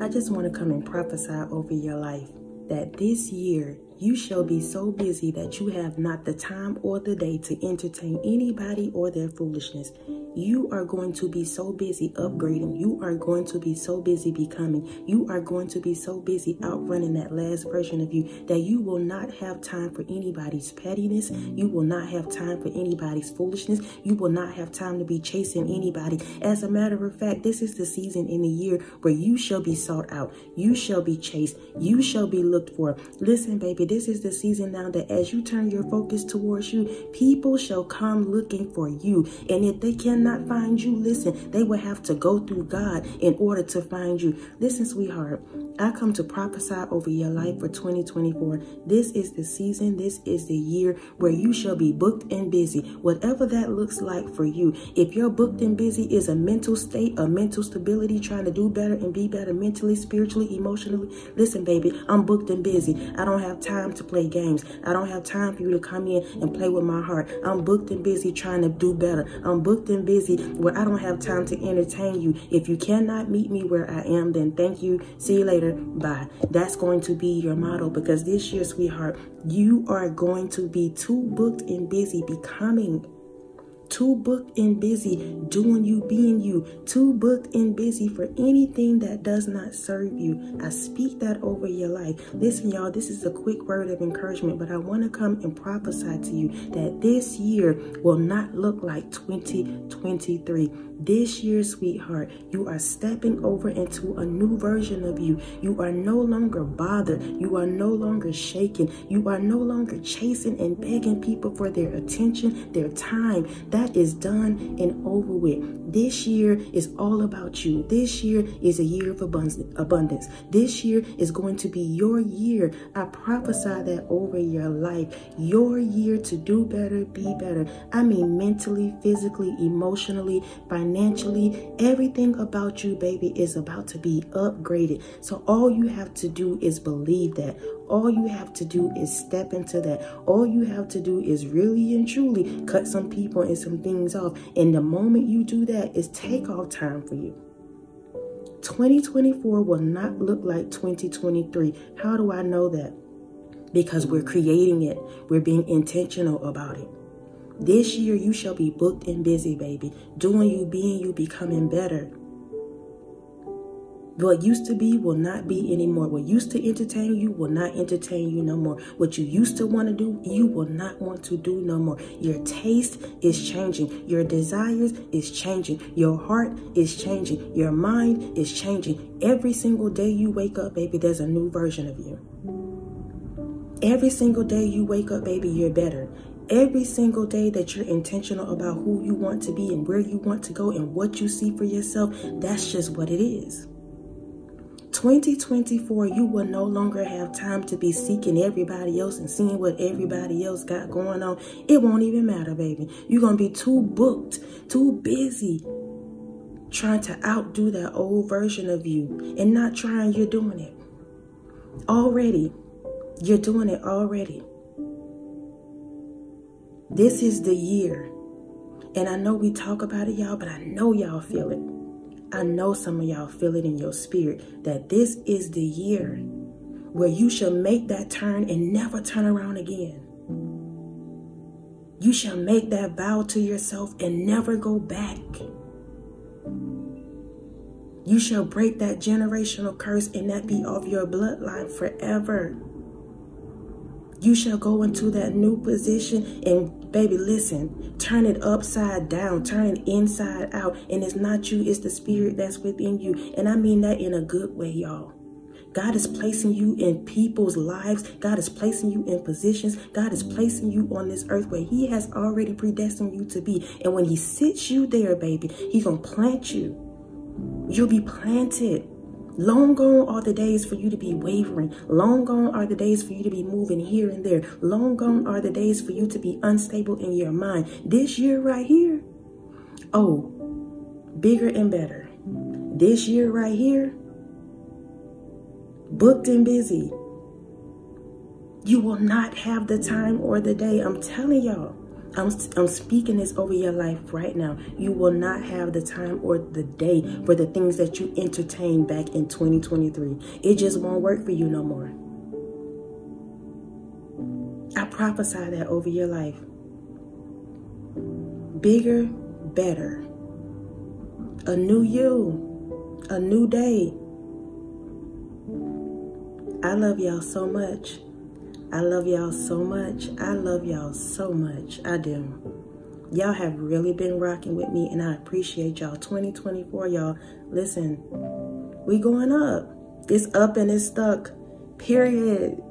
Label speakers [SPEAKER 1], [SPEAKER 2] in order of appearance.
[SPEAKER 1] I just want to come and prophesy over your life that this year you shall be so busy that you have not the time or the day to entertain anybody or their foolishness. You are going to be so busy upgrading. You are going to be so busy becoming. You are going to be so busy outrunning that last version of you that you will not have time for anybody's pettiness. You will not have time for anybody's foolishness. You will not have time to be chasing anybody. As a matter of fact, this is the season in the year where you shall be sought out. You shall be chased. You shall be looked for. Listen, baby, this is the season now that as you turn your focus towards you, people shall come looking for you. And if they cannot find you, listen, they will have to go through God in order to find you. Listen, sweetheart, I come to prophesy over your life for 2024. This is the season, this is the year where you shall be booked and busy. Whatever that looks like for you. If you're booked and busy is a mental state, a mental stability, trying to do better and be better mentally, spiritually, emotionally. Listen, baby, I'm booked and busy. I don't have time to play play games. I don't have time for you to come in and play with my heart. I'm booked and busy trying to do better. I'm booked and busy where I don't have time to entertain you. If you cannot meet me where I am, then thank you. See you later. Bye. That's going to be your motto because this year, sweetheart, you are going to be too booked and busy becoming too booked and busy doing you, being you, too booked and busy for anything that does not serve you. I speak that over your life. Listen, y'all, this is a quick word of encouragement, but I want to come and prophesy to you that this year will not look like 2023. This year, sweetheart, you are stepping over into a new version of you. You are no longer bothered. You are no longer shaken. You are no longer chasing and begging people for their attention, their time. That is done and over This year is all about you. This year is a year of abundance. This year is going to be your year. I prophesy that over your life. Your year to do better, be better. I mean, mentally, physically, emotionally, financially, everything about you, baby, is about to be upgraded. So all you have to do is believe that. All you have to do is step into that. All you have to do is really and truly cut some people and some things off. And the moment you do that, is take off time for you. 2024 will not look like 2023. How do I know that? Because we're creating it. We're being intentional about it. This year, you shall be booked and busy, baby. Doing you, being you, becoming better. What used to be will not be anymore. What used to entertain you will not entertain you no more. What you used to want to do, you will not want to do no more. Your taste is changing. Your desires is changing. Your heart is changing. Your mind is changing. Every single day you wake up, baby, there's a new version of you. Every single day you wake up, baby, you're better every single day that you're intentional about who you want to be and where you want to go and what you see for yourself, that's just what it is. 2024, you will no longer have time to be seeking everybody else and seeing what everybody else got going on. It won't even matter, baby. You're going to be too booked, too busy trying to outdo that old version of you and not trying, you're doing it already. You're doing it already. This is the year. And I know we talk about it, y'all, but I know y'all feel it. I know some of y'all feel it in your spirit that this is the year where you shall make that turn and never turn around again. You shall make that vow to yourself and never go back. You shall break that generational curse and that be off your bloodline forever. You shall go into that new position and baby, listen, turn it upside down, turn it inside out. And it's not you, it's the spirit that's within you. And I mean that in a good way, y'all. God is placing you in people's lives. God is placing you in positions. God is placing you on this earth where he has already predestined you to be. And when he sits you there, baby, he's going to plant you. You'll be planted. Long gone are the days for you to be wavering. Long gone are the days for you to be moving here and there. Long gone are the days for you to be unstable in your mind. This year right here, oh, bigger and better. This year right here, booked and busy. You will not have the time or the day. I'm telling y'all. I'm, I'm speaking this over your life right now. You will not have the time or the day for the things that you entertained back in 2023. It just won't work for you no more. I prophesy that over your life. Bigger, better. A new you. A new day. I love y'all so much. I love y'all so much. I love y'all so much. I do. Y'all have really been rocking with me and I appreciate y'all. 2024, y'all. Listen, we going up. It's up and it's stuck. Period.